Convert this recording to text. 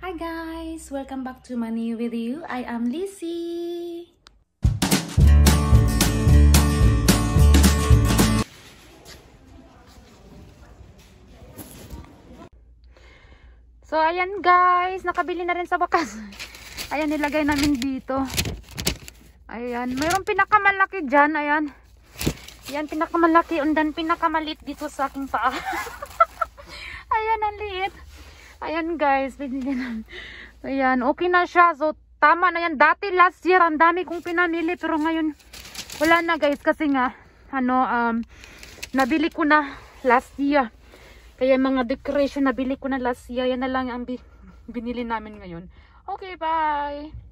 Hi guys! Welcome back to my new video. I am Lizzie! So ayan guys, nakabili na rin sa wakas. Ayan nilagay namin dito. Ayan, mayroong pinakamalaki dyan, ayan. Ayan, pinakamalaki, undan pinakamalit dito sa aking paa. ayan, ang liit. Ayan guys, binili na. Ayan, okay na siya. So, tama na yan. Dati last year, ang dami kong pinamili. Pero ngayon, wala na guys. Kasi nga, ano, um, nabili ko na last year. Kaya mga decoration, nabili ko na last year. Yan na lang ang bi- binili namin ngayon. Okay, bye!